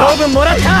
勝負もらった。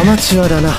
アマチュアだな。